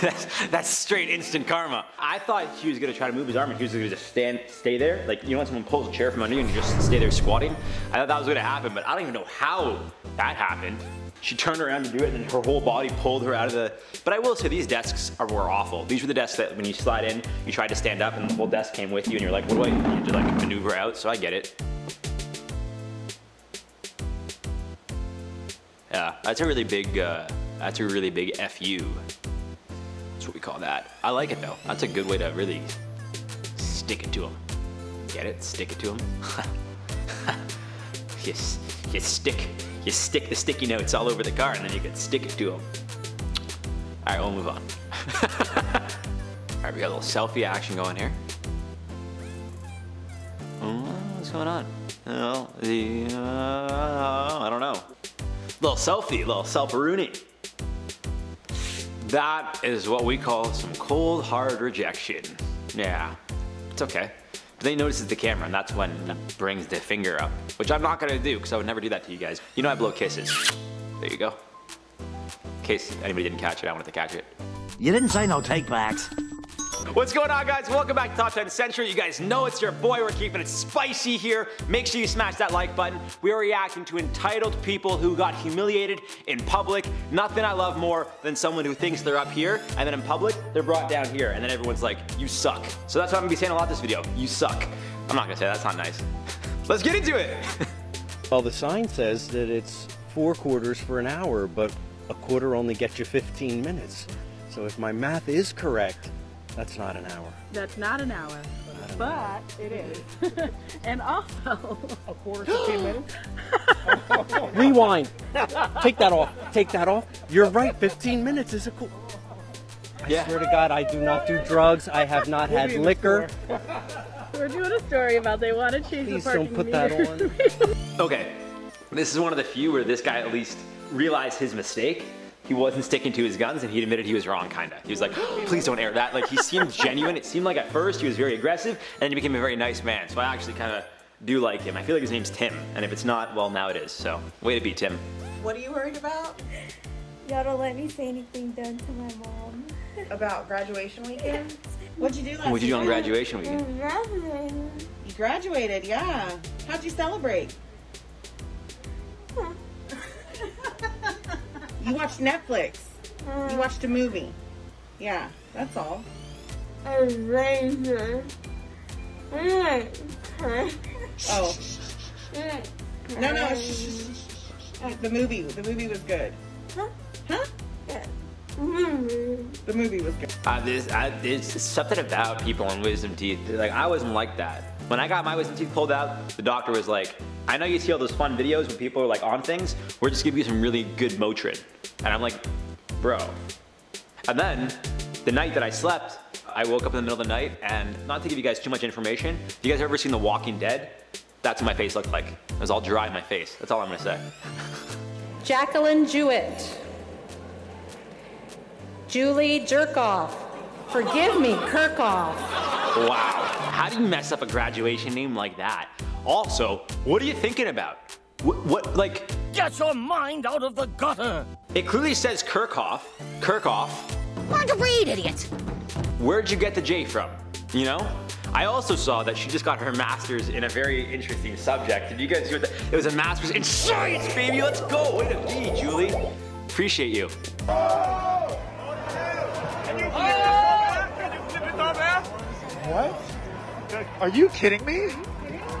that's, that's straight instant karma. I thought he was gonna try to move his arm and he was gonna just stand, stay there. Like, you know when someone pulls a chair from under you and you just stay there squatting? I thought that was gonna happen, but I don't even know how that happened. She turned around to do it and her whole body pulled her out of the, but I will say these desks are, were awful. These were the desks that when you slide in, you tried to stand up and the whole desk came with you and you're like, what do I, you to like maneuver out, so I get it. Yeah, that's a really big, uh, that's a really big FU. Call that. I like it though. That's a good way to really stick it to them. Get it? Stick it to them. you, you stick, you stick the sticky notes all over the car and then you can stick it to them. All right, we'll move on. all right, we got a little selfie action going here. Oh, what's going on? Well, the, uh, I don't know. Little selfie, little self-rooney. That is what we call some cold hard rejection. Yeah, it's okay. But then he notices the camera and that's when he brings the finger up. Which I'm not gonna do because I would never do that to you guys. You know I blow kisses. There you go. In case anybody didn't catch it, I wanted to catch it. You didn't say no takebacks. What's going on guys? Welcome back to Top 10 Central. You guys know it's your boy. We're keeping it spicy here. Make sure you smash that like button. We are reacting to entitled people who got humiliated in public. Nothing I love more than someone who thinks they're up here and then in public, they're brought down here and then everyone's like, you suck. So that's what I'm gonna be saying a lot this video. You suck. I'm not gonna say that, that's not nice. Let's get into it. Well, the sign says that it's four quarters for an hour, but a quarter only gets you 15 minutes. So if my math is correct, that's not an hour. That's not an hour, but it is. and also, A quarter, 15 minutes? Rewind. Take that off. Take that off. You're right. 15 minutes is a cool. I Yeah. swear to God, I do not do drugs. I have not had liquor. we're doing a story about they want to change Please the parking don't put that on. Okay, this is one of the few where this guy at least realized his mistake. He wasn't sticking to his guns and he admitted he was wrong, kinda. He was like, please don't air that. Like, he seemed genuine. It seemed like at first he was very aggressive and then he became a very nice man. So I actually kinda do like him. I feel like his name's Tim. And if it's not, well, now it is. So, way to be, Tim. What are you worried about? Y'all don't let me say anything done to my mom. About graduation weekend? What'd you do last What'd you do on graduation weekend? Nothing. You graduated, yeah. How'd you celebrate? You watched Netflix. You watched a movie. Yeah, that's all. A razor. Oh, no, no. Shh, shh, shh, shh. The movie, the movie was good. Huh? Huh? The movie was good. Uh, there's, uh, there's something about people on wisdom teeth. Like, I wasn't like that. When I got my wisdom teeth pulled out, the doctor was like, I know you see all those fun videos when people are like on things. We're just giving you some really good Motrin. And I'm like, bro. And then, the night that I slept, I woke up in the middle of the night, and not to give you guys too much information, have you guys ever seen The Walking Dead? That's what my face looked like. It was all dry in my face. That's all I'm gonna say. Jacqueline Jewett. Julie Jerkoff. Forgive me, Kirkhoff. Wow. How do you mess up a graduation name like that? Also, what are you thinking about? What, what like, Get your mind out of the gutter! it clearly says Kirkhoff. Kirkhoff. Learn to read, idiot! Where'd you get the J from? You know? I also saw that she just got her master's in a very interesting subject. Did you guys hear that? It was a master's in science, baby. Let's go. Way to be, Julie. Appreciate you. Are you kidding me?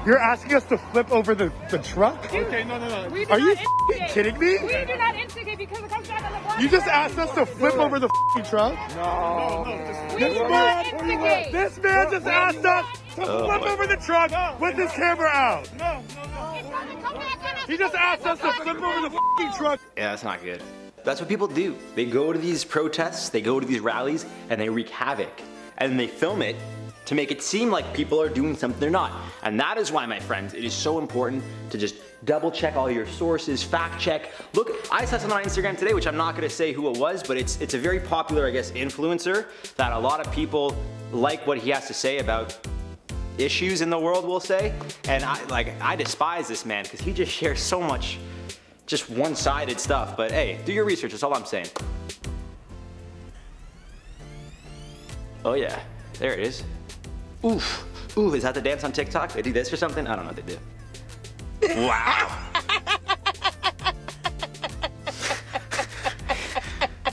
You're asking us to flip over the, the truck? Okay, no, no, no. We do Are you not f***ing instigate. kidding me? We do not instigate because it comes down to the block. You just asked us to flip over the f***ing truck? No, no, just we This do not man, instigate. this man just asked us to Oh, flip boy. over the truck with his camera out. No, no, no. It come back on us. He just asked us to flip over the f***ing truck. Yeah, that's not good. That's what people do. They go to these protests, they go to these rallies, and they wreak havoc. And they film it to make it seem like people are doing something they're not. And that is why, my friends, it is so important to just double check all your sources, fact check. Look, I saw something on Instagram today, which I'm not gonna say who it was, but it's, it's a very popular, I guess, influencer that a lot of people like what he has to say about issues in the world, we'll say. And I like I despise this man because he just shares so much just one-sided stuff. But hey, do your research, that's all I'm saying. Oh yeah, there it is. Oof. Ooh, is that the dance on TikTok? Er they do this or something? I don't know what they do. Wow.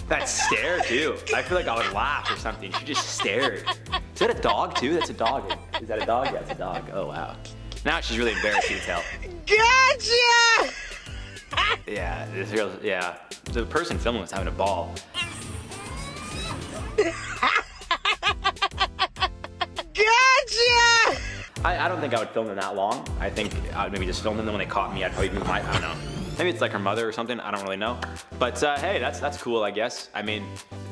that stare too. I feel like I would laugh or something. She just stared. Is that a dog too? That's a dog. Is that a dog? Yeah, it's a dog. Oh wow. Now she's really embarrassed you to tell. Gotcha! Yeah, it's real. Yeah, the person filming was having a ball. I, I don't think I would film them that long. I think I would maybe just film them. Then when they caught me, I'd probably move my. I don't know. Maybe it's like her mother or something. I don't really know. But uh, hey, that's that's cool, I guess. I mean,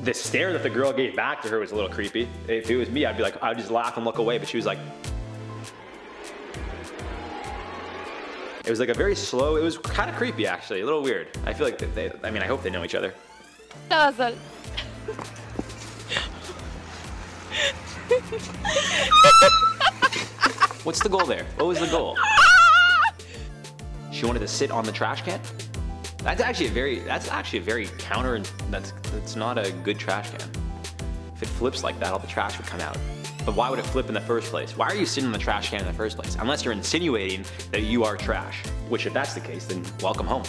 the stare that the girl gave back to her was a little creepy. If it was me, I'd be like, I'd just laugh and look away. But she was like, it was like a very slow. It was kind of creepy, actually, a little weird. I feel like they. I mean, I hope they know each other. Dazzle. What's the goal there? What was the goal? She wanted to sit on the trash can? That's actually a very, that's actually a very counter, that's, that's not a good trash can. If it flips like that, all the trash would come out. But why would it flip in the first place? Why are you sitting in the trash can in the first place? Unless you're insinuating that you are trash. Which if that's the case, then welcome home.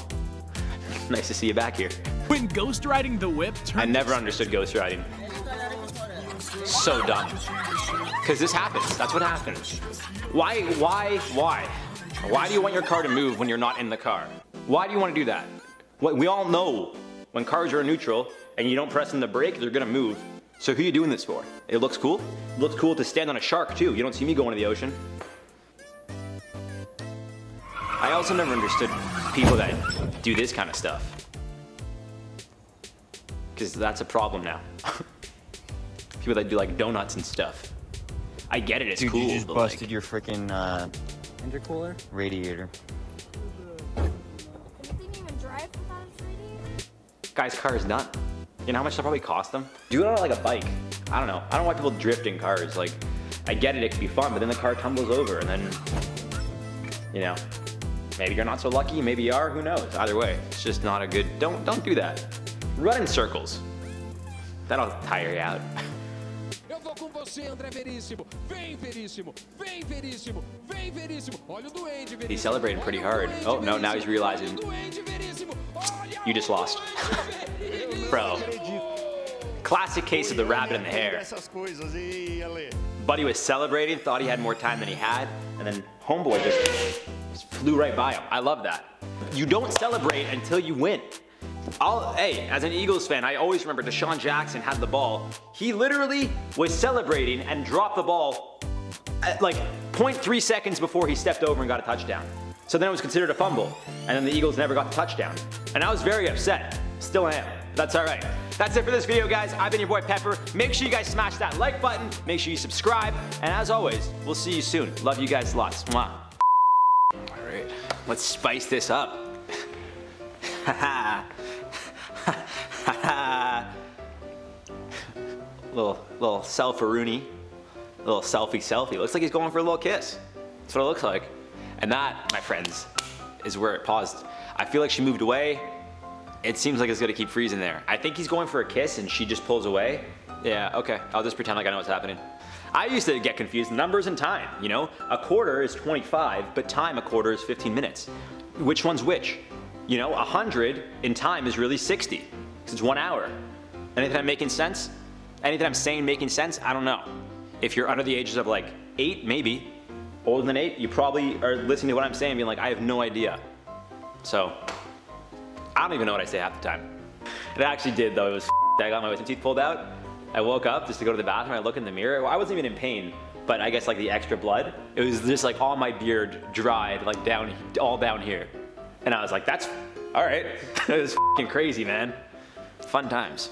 nice to see you back here. When ghost riding the whip I never understood ghost riding. So dumb. Cause this happens. That's what happens. Why, why, why? Why do you want your car to move when you're not in the car? Why do you want to do that? What- We all know when cars are in neutral and you don't press on the brake, they're gonna move. So who are you doing this for? It looks cool? It looks cool to stand on a shark too. You don't see me going to the ocean. I also never understood people that do this kind of stuff. Because that's a problem now. people that do like donuts and stuff. I get it, it's Dude, cool. you just but, like, busted your freaking uh, Intercooler? radiator. Didn't even drive without its radiator? guy's car is done. You know how much that probably cost them? Do it on like a bike. I don't know. I don't know why people drift in cars. Like, I get it, it can be fun, but then the car tumbles over and then, you know, maybe you're not so lucky, maybe you are, who knows? Either way, it's just not a good, don't, don't do that. Run in circles. That'll tire you out. Eu com você, André Veríssimo. Vem, Veríssimo. Vem, Veríssimo. Vem, Veríssimo. Olha o duende, Veríssimo. He's celebrating pretty hard. Oh, no, now he's realizing you just lost. Bro. Classic case of the rabbit and the hare. Essas coisas, e Ale? Buddy was celebrating, thought he had more time than he had, and then homeboy just, just flew right by him. I love that. You don't celebrate until you win. I'll, hey, as an Eagles fan, I always remember DeSean Jackson had the ball. He literally was celebrating and dropped the ball at like 0.3 seconds before he stepped over and got a touchdown. So then it was considered a fumble, and then the Eagles never got the touchdown. And I was very upset. Still am. That's all right. That's it for this video, guys. I've been your boy Pepper. Make sure you guys smash that like button. Make sure you subscribe. And as always, we'll see you soon. Love you guys lots. Mwah. All right, let's spice this up. little little self-a-rooney, little selfie selfie. Looks like he's going for a little kiss. That's what it looks like. And that, my friends, is where it paused. I feel like she moved away. It seems like it's gonna keep freezing there. I think he's going for a kiss and she just pulls away. Yeah, okay. I'll just pretend like I know what's happening. I used to get confused, numbers and time, you know? A quarter is 25, but time a quarter is 15 minutes. Which one's which? You know, 100 in time is really 60, because it's one hour. Anything I'm making sense? Anything I'm saying making sense? I don't know. If you're under the ages of like eight, maybe. Older than eight, you probably are listening to what I'm saying being like, I have no idea. So, I don't even know what I say half the time. It actually did though, it was I got my wisdom teeth pulled out. I woke up just to go to the bathroom, I look in the mirror. Well, I wasn't even in pain, but I guess like the extra blood, it was just like all my beard dried like down, all down here. And I was like, that's, all right. it was crazy, man. Fun times.